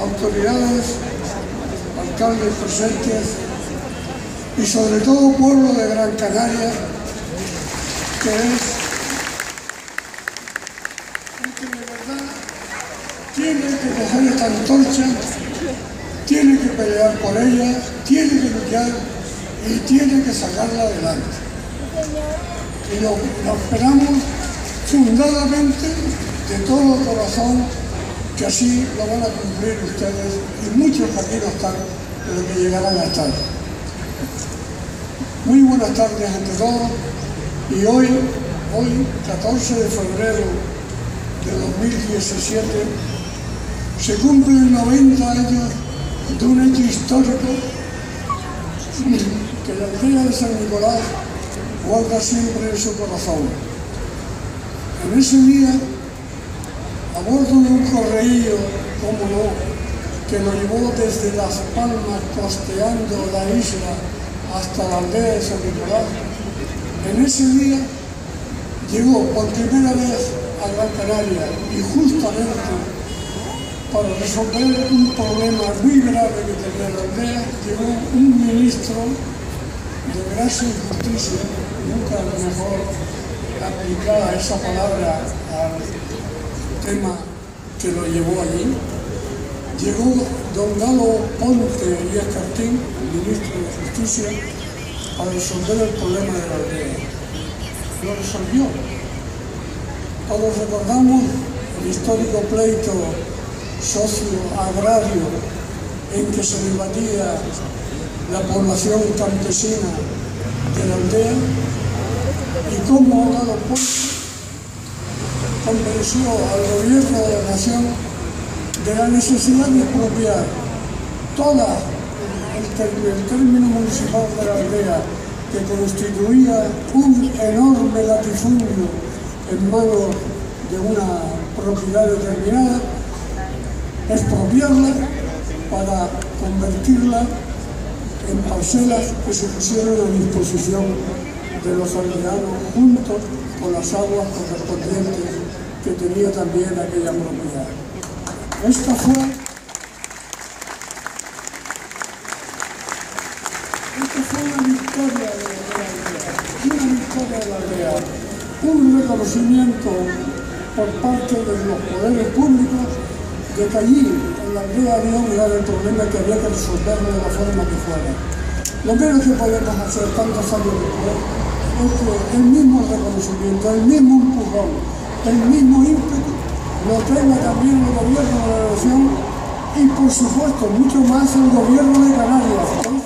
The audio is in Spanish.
autoridades, alcaldes presentes y sobre todo pueblo de Gran Canaria, que es el que de verdad tiene que coger esta antorcha, tiene que pelear por ella, tiene que luchar y tiene que sacarla adelante. Y lo, esperamos fundadamente de todo corazón que así lo van a cumplir ustedes y muchos que aquí no están, que llegarán a estar. Muy buenas tardes ante todos y hoy, hoy 14 de febrero de 2017, se cumplen 90 años de un hecho histórico que la aldea de San Nicolás guarda siempre en su corazón. En ese día, a bordo de un correío, como no, que lo llevó desde Las Palmas costeando la isla hasta la aldea de San Nicolás, en ese día llegó por primera vez a Gran Canaria y justamente para resolver un problema muy grave que tenía la aldea, llegó un ministro de gracia y justicia, nunca mejor aplicada esa palabra al tema que lo llevó allí. Llegó don Galo Ponte y Escartín, ministro de Justicia, para resolver el problema de la aldea. Lo resolvió. Todos recordamos el histórico pleito socio-agrario en que se debatía la población campesina de la aldea y cómo Galo Ponte convenció al gobierno de la nación de la necesidad de expropiar toda el, término municipal de la aldea que constituía un enorme latifundio en manos de una propiedad determinada, expropiarla para convertirla en parcelas que se pusieron a disposición de los aldeanos junto con las aguas correspondientes que tenía también aquella propiedad. Esta fue, esta fue una victoria de la aldea, una victoria de la aldea, un reconocimiento por parte de los poderes públicos de que allí en la aldea había un grave problema que había que resolverlo de la forma que fuera. Lo menos que podemos hacer tantos años después el mismo reconocimiento, el mismo empujón, el mismo ímpetu lo tenga también el gobierno de la nación y por supuesto mucho más el gobierno de Canarias.